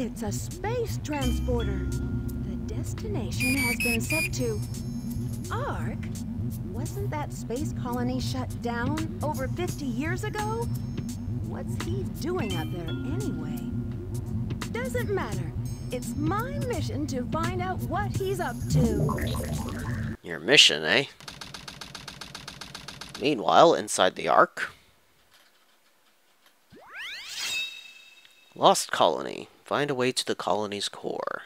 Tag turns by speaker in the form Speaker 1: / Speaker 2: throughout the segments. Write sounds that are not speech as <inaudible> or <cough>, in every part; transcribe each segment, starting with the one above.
Speaker 1: It's a space transporter. The destination has been set to... Ark? Wasn't that space colony shut down over 50 years ago? What's he doing up there anyway? Doesn't matter. It's my mission to find out what he's up to.
Speaker 2: Your mission, eh? Meanwhile, inside the Ark. Lost Colony. Find a way to the colony's core.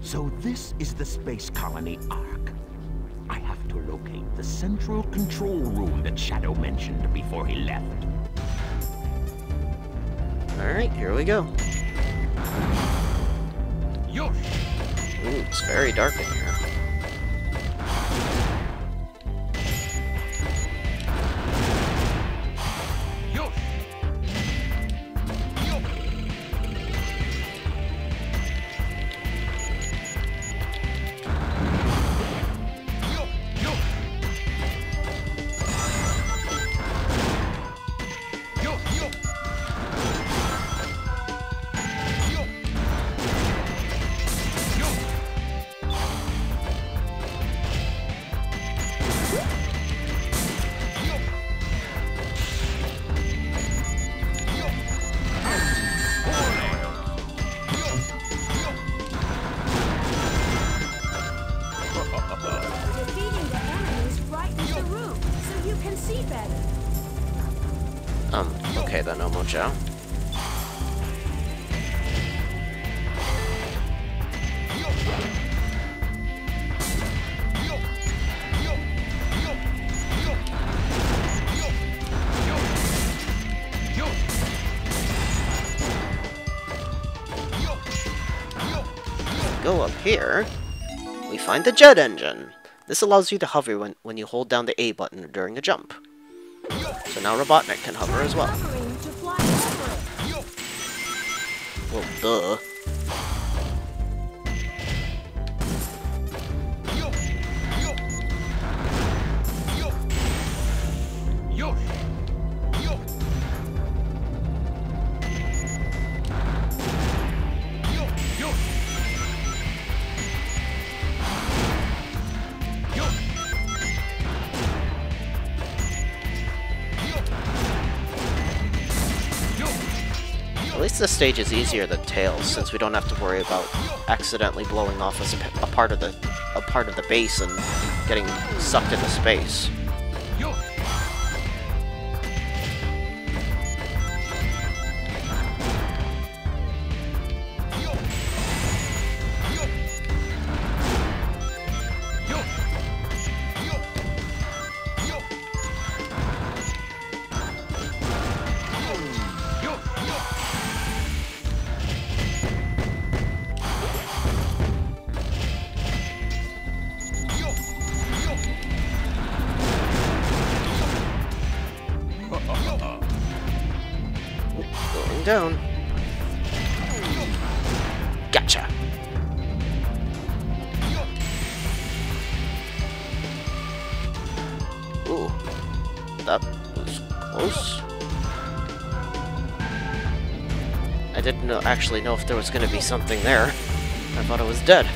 Speaker 3: So this is the space colony Ark. I have to locate the central control room that Shadow mentioned before he left.
Speaker 2: Alright, here we go. Ooh, it's very dark in here. Go up here, we find the jet engine. This allows you to hover when, when you hold down the A button during a jump. So now Robotnik can hover as well. Well, duh. At least this stage is easier than Tails, since we don't have to worry about accidentally blowing off a, a part of the a part of the base and getting sucked into space. Ooh, that was close. I didn't know, actually know if there was going to be something there. I thought it was dead.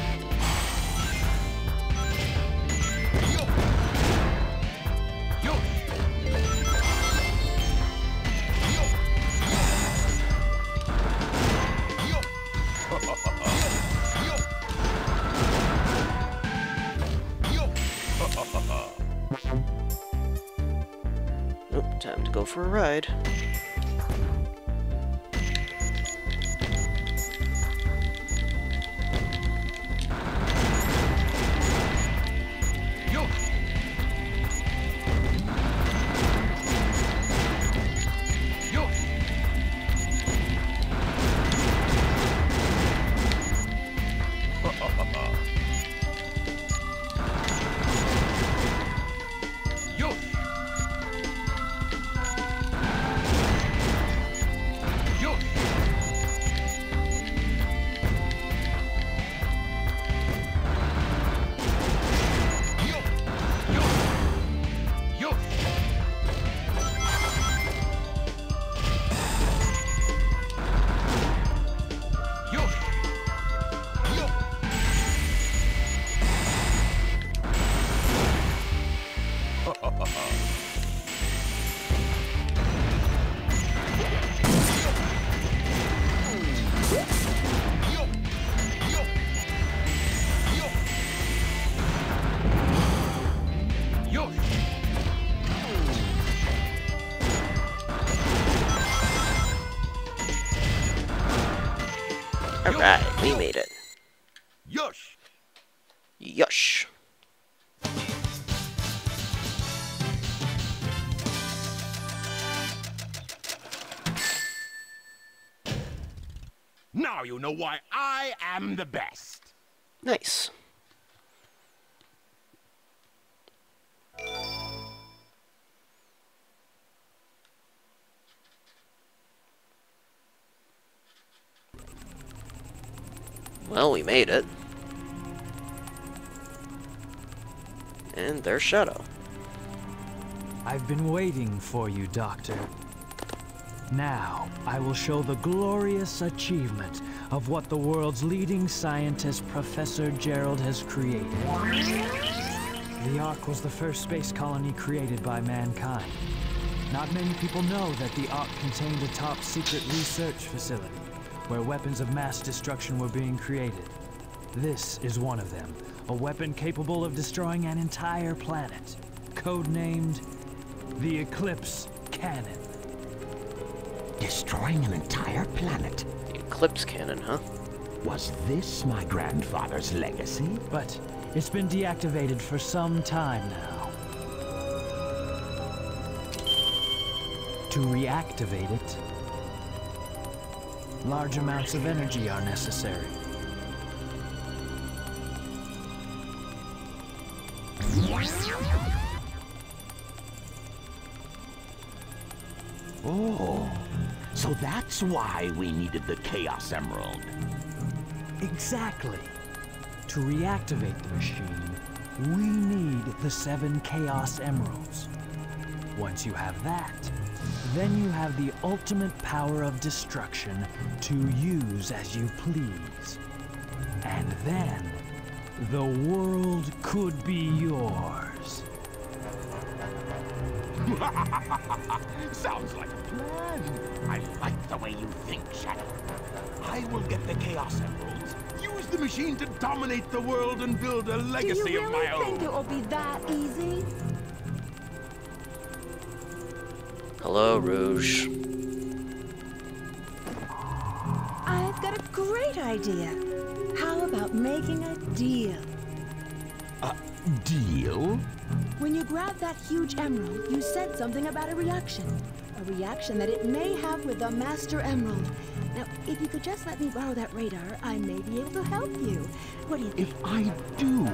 Speaker 2: Alright, we made it. Yush! Yush!
Speaker 3: Now you know why I am the best.
Speaker 2: Nice. Well, we made it. And there's Shadow.
Speaker 4: I've been waiting for you, Doctor. Now, I will show the glorious achievement of what the world's leading scientist, Professor Gerald, has created. The Ark was the first space colony created by mankind. Not many people know that the Ark contained a top secret research facility where weapons of mass destruction were being created. This is one of them, a weapon capable of destroying an entire planet, codenamed the Eclipse Cannon.
Speaker 3: Destroying an entire planet.
Speaker 2: The Eclipse Cannon, huh?
Speaker 3: Was this my grandfather's legacy?
Speaker 4: But it's been deactivated for some time now. To reactivate it, large amounts of energy are necessary.
Speaker 3: Oh, so that's why we needed the Chaos Emerald.
Speaker 4: Exactly. To reactivate the machine, we need the seven Chaos Emeralds. Once you have that, then you have the ultimate power of destruction to use as you please. And then, the world could be yours. <laughs>
Speaker 3: Sounds like a plan. I like the way you think, Shadow. I will get the Chaos Emeralds, use the machine to dominate the world and build a
Speaker 1: Do
Speaker 3: legacy
Speaker 1: you
Speaker 3: of
Speaker 1: really think
Speaker 3: own.
Speaker 1: it will be that easy?
Speaker 2: Hello, Rouge.
Speaker 1: I've got a great idea. How about making a deal?
Speaker 3: A deal?
Speaker 1: When you grabbed that huge emerald, you said something about a reaction. A reaction that it may have with the Master Emerald. Now, if you could just let me borrow that radar, I may be able to help you. What do you think?
Speaker 3: If I do,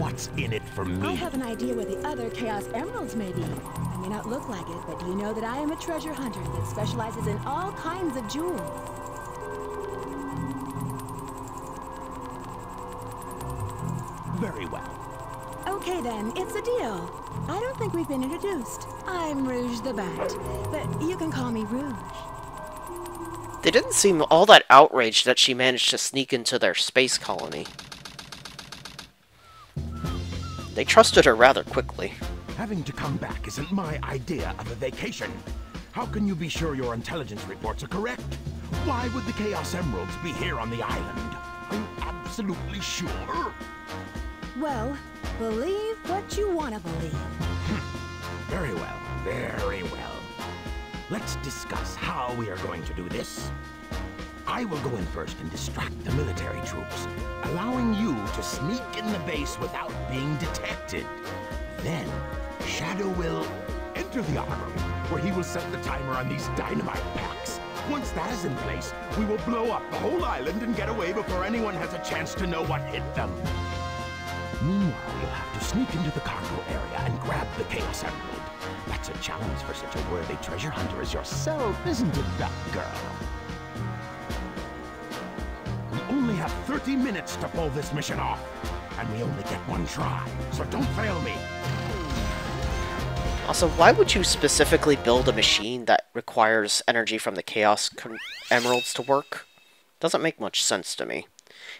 Speaker 3: what's in it for me?
Speaker 1: I have an idea where the other Chaos Emeralds may be. I may not look like it, but do you know that I am a treasure hunter that specializes in all kinds of jewels?
Speaker 3: Very well.
Speaker 1: Okay then, it's a deal. I don't think we've been introduced. I'm Rouge the Bat, but you can call me Rouge.
Speaker 2: They didn't seem all that outraged that she managed to sneak into their space colony. They trusted her rather quickly.
Speaker 3: Having to come back isn't my idea of a vacation. How can you be sure your intelligence reports are correct? Why would the Chaos Emeralds be here on the island? Are you absolutely sure?
Speaker 1: Well, believe what you want to believe. Hmm.
Speaker 3: Very well, very well. Let's discuss how we are going to do this. I will go in first and distract the military troops, allowing you to sneak in the base without being detected. Then, Shadow will enter the armory, where he will set the timer on these dynamite packs. Once that is in place, we will blow up the whole island and get away before anyone has a chance to know what hit them. Meanwhile, you'll have to sneak into the cargo area and grab the Chaos Emerald. That's a challenge for such a worthy treasure hunter as yourself, isn't it, Duck Girl? Only have 30 minutes to pull this mission off, and we only get one try, so don't fail me.
Speaker 2: Also, why would you specifically build a machine that requires energy from the Chaos Emeralds to work? Doesn't make much sense to me.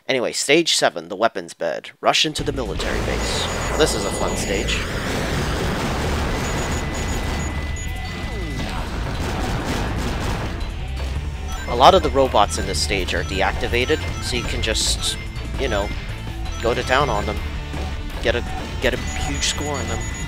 Speaker 2: Anyway, stage 7, the weapons bed. Rush into the military base. This is a fun stage. A lot of the robots in this stage are deactivated, so you can just, you know, go to town on them. Get a get a huge score on them.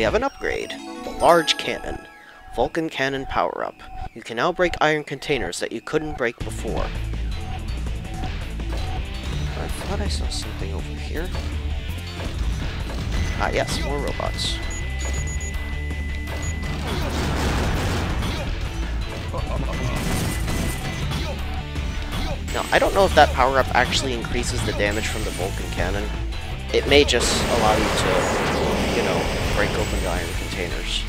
Speaker 2: We have an upgrade. The Large Cannon. Vulcan Cannon power-up. You can now break iron containers that you couldn't break before. I thought I saw something over here. Ah, yes, more robots. Now, I don't know if that power-up actually increases the damage from the Vulcan Cannon. It may just allow you to, you know, break open the iron containers.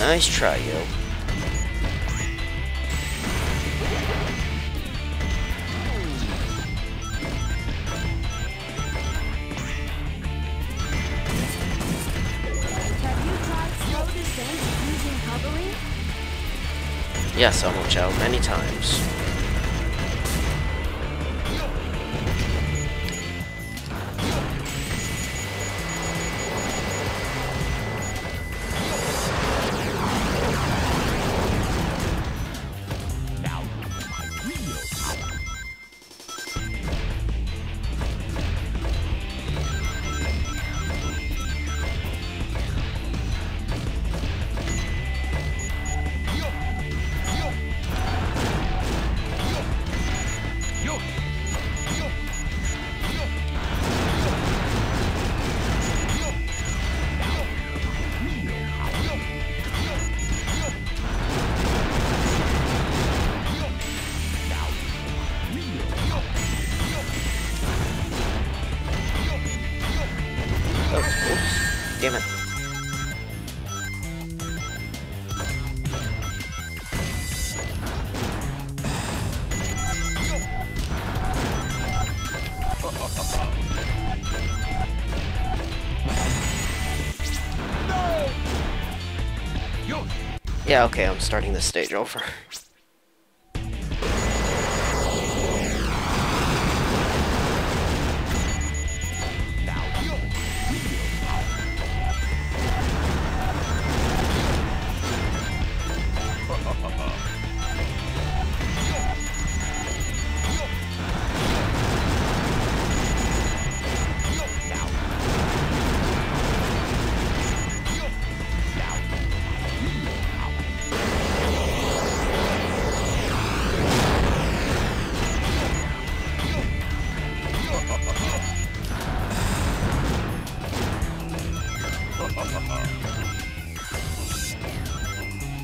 Speaker 2: Nice try, yo. Yes, I Elmo Chow, many times. Yeah, okay, I'm starting this stage over.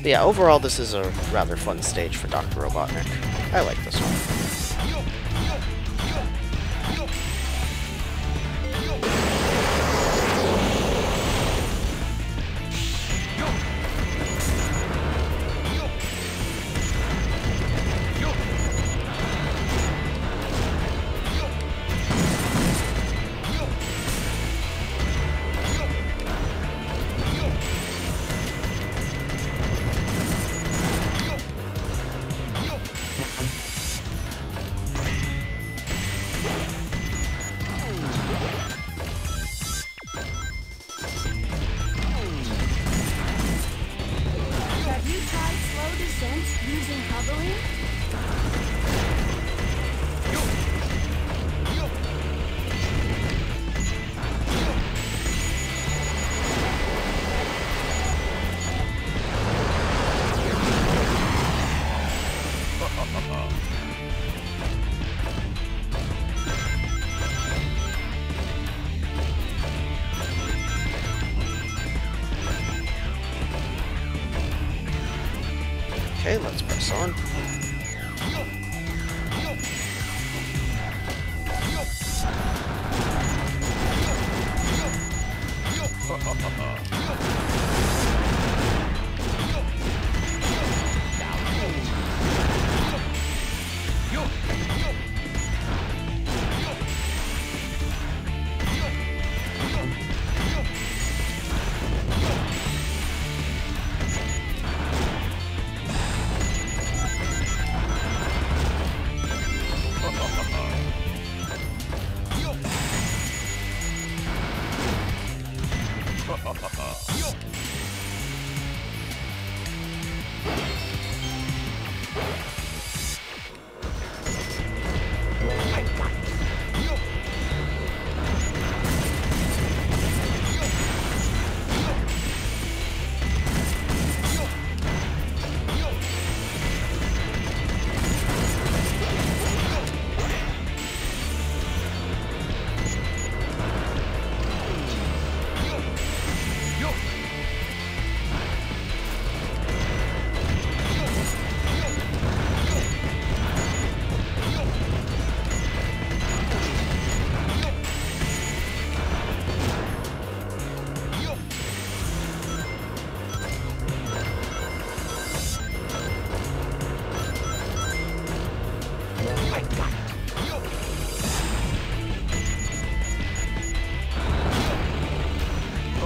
Speaker 2: But yeah, overall this is a rather fun stage for Dr. Robotnik. I like this one.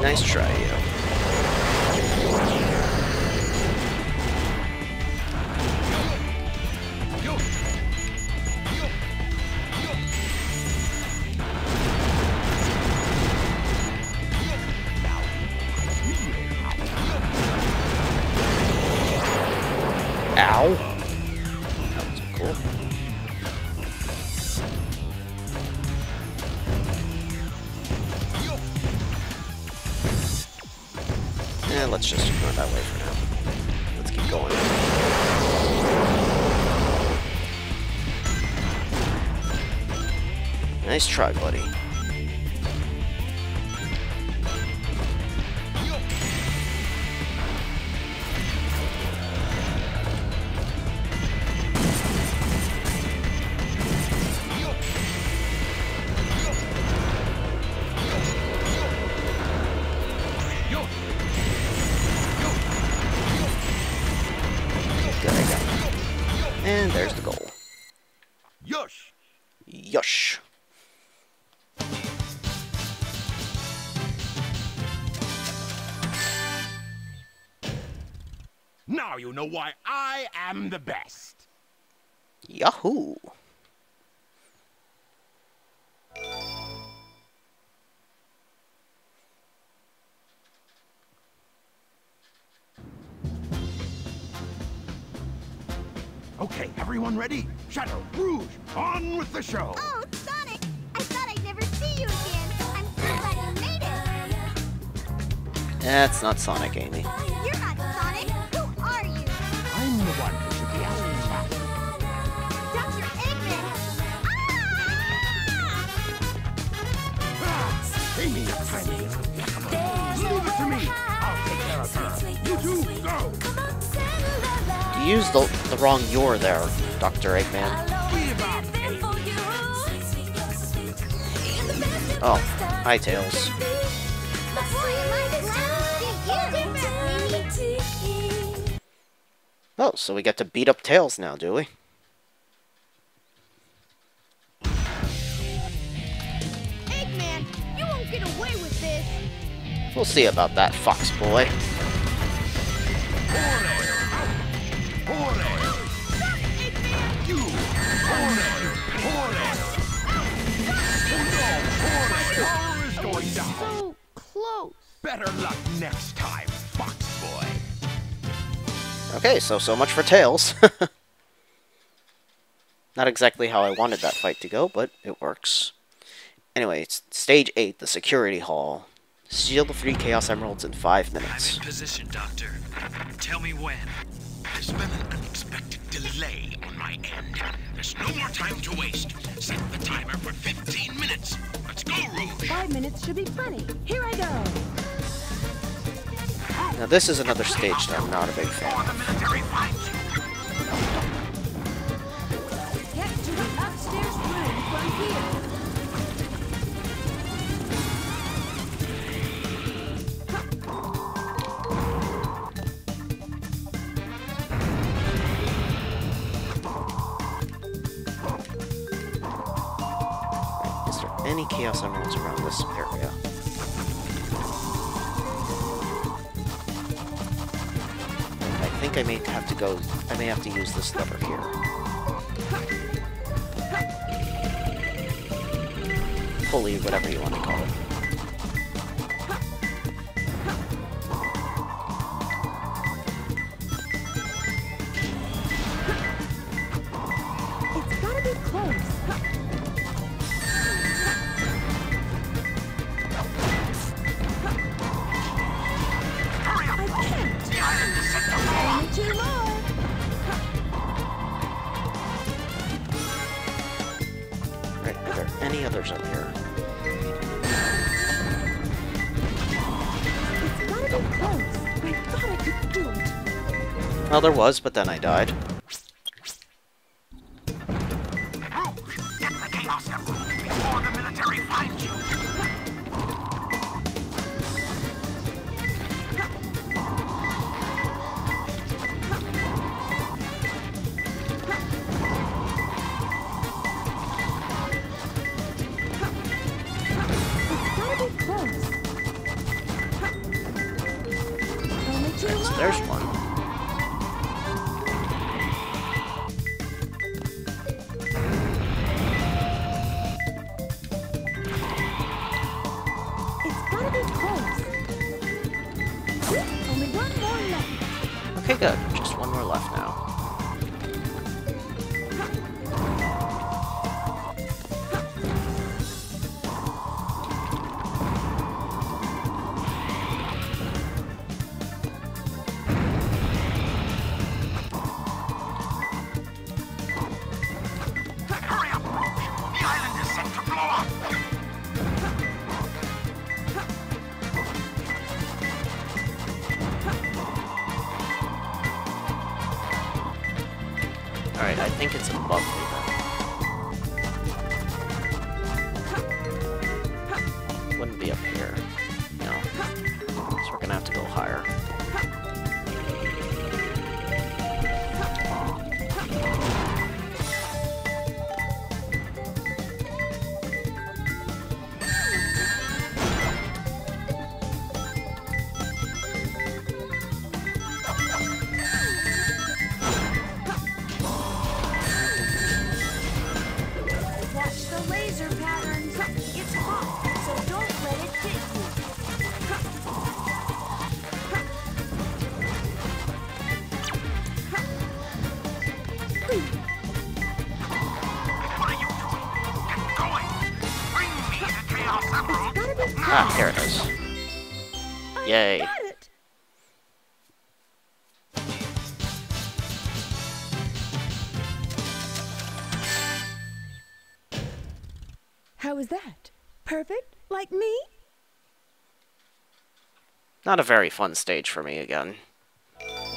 Speaker 2: Nice try, yeah. Nice try, buddy.
Speaker 3: You know why I am the best.
Speaker 2: Yahoo!
Speaker 3: Okay, everyone ready? Shadow, Rouge, on with the show!
Speaker 5: Oh, Sonic! I thought I'd never see you again. I'm so glad you made it.
Speaker 2: That's not Sonic, Amy.
Speaker 5: You
Speaker 2: used the, the wrong you're there, Dr. Eggman.
Speaker 3: Give up, Amy.
Speaker 2: Oh, hi, Tails.
Speaker 5: Boy, am I glad to see you.
Speaker 2: Oh, so we get to beat up Tails now, do we?
Speaker 5: Eggman, you won't get away with this.
Speaker 2: We'll see about that, Fox Boy.
Speaker 3: Better luck next time, Fox Boy.
Speaker 2: Okay, so so much for Tails. <laughs> Not exactly how I wanted that fight to go, but it works. Anyway, it's stage 8, the security hall. Steal the three Chaos Emeralds in 5 minutes.
Speaker 6: I'm in position, Doctor. Tell me when.
Speaker 3: There's been an unexpected delay on my end. There's no more time to waste. Set the timer for 15 minutes. Let's go, Rouge.
Speaker 1: Five minutes should be plenty. Here I go.
Speaker 2: Now this is another stage that I'm not a big fan of. any Chaos Emeralds around this area? Think I may have to go... I may have to use this lever here. Pulley, whatever you want to call it. There was, but then I died. I think Ah, here it is. Yay.
Speaker 1: How is that? Perfect? Like me?
Speaker 2: Not a very fun stage for me again.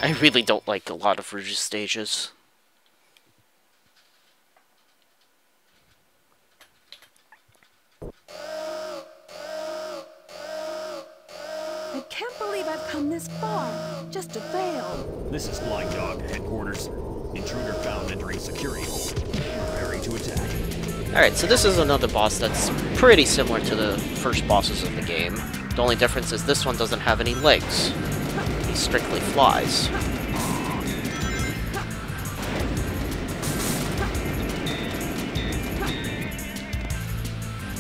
Speaker 2: I really don't like a lot of Rouge's stages.
Speaker 1: Can't believe I've come this far just to fail.
Speaker 7: This is Flying Dog headquarters. Intruder found entering Security Hall. Prepare to attack.
Speaker 2: Alright, so this is another boss that's pretty similar to the first bosses of the game. The only difference is this one doesn't have any legs. He strictly flies.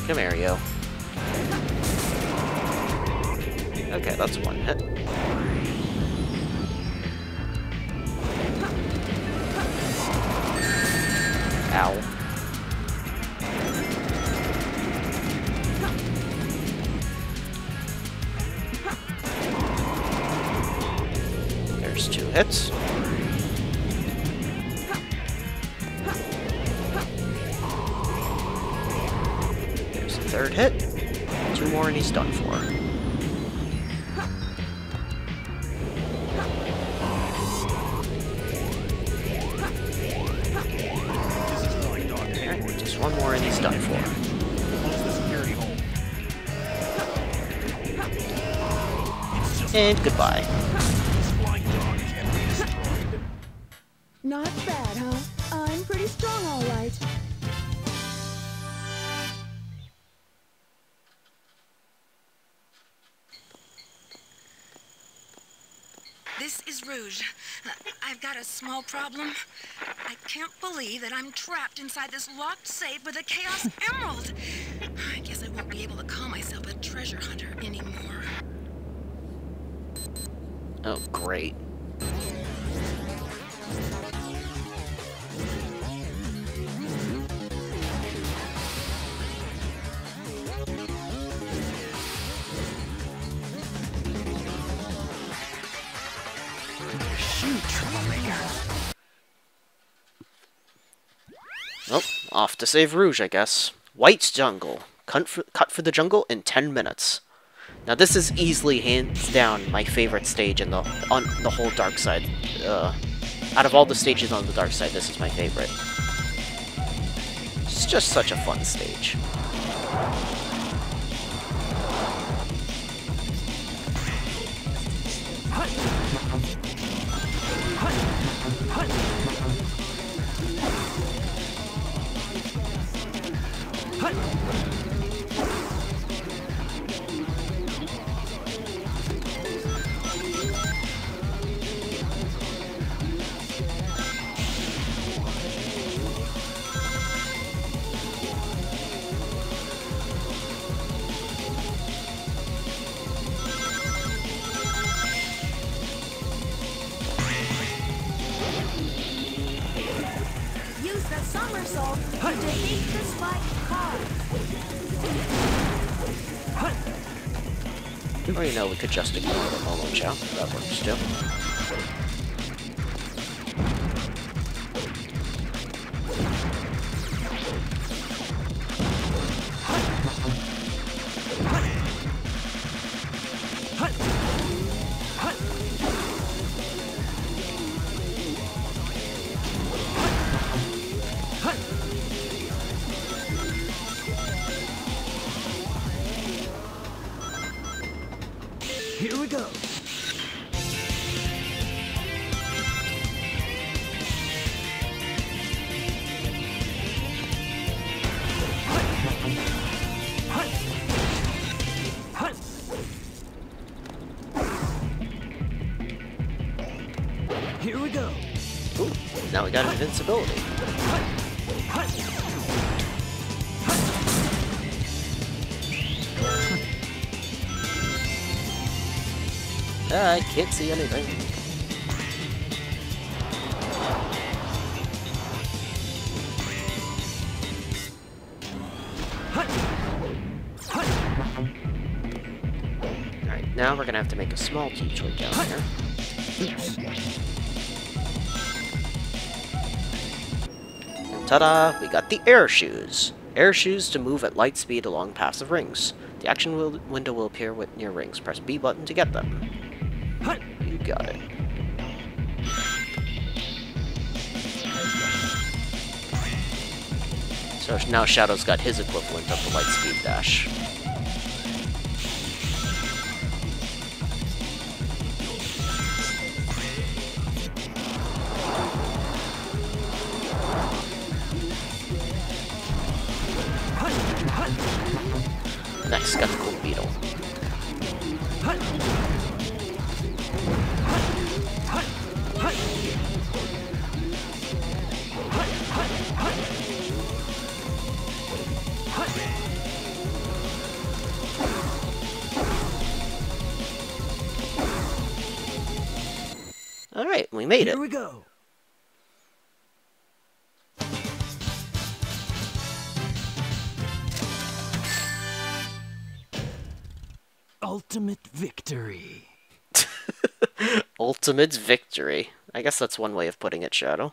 Speaker 2: Come here, yo. Okay, that's one hit. Ow. There's two hits. There's a third hit. Two more and he's done for. And goodbye.
Speaker 7: this Flying Dog can be destroyed.
Speaker 1: Not bad, huh? I'm pretty strong, all right.
Speaker 8: This is Rouge. I've got a small problem. I can't believe that I'm trapped inside this locked safe with a Chaos Emerald. I guess I won't be able to call myself a treasure hunter anymore.
Speaker 2: Oh, great.
Speaker 7: Shoot, troublemaker.
Speaker 2: Well, off to save Rouge, I guess. White's Jungle. Cut for, cut for the jungle in 10 minutes. Now this is easily hands down my favorite stage in the on the whole dark side. Uh, out of all the stages on the dark side, this is my favorite. It's just such a fun stage.
Speaker 1: Somersault to defeat the card.
Speaker 2: Or you know, we could just ignore the Momo Chow. That works too. Got invincibility. <laughs> Ah, I can't see anything. Alright, now we're gonna have to make a small detour down here. Ta-da! We got the air shoes. Air shoes to move at light speed along passive rings. The action will, window will appear with near rings. Press B button to get them. You got it. So now Shadow's got his equivalent of the light speed dash. We made it.
Speaker 4: Here we go. Ultimate victory. <laughs>
Speaker 2: Ultimate victory. I guess that's one way of putting it, Shadow.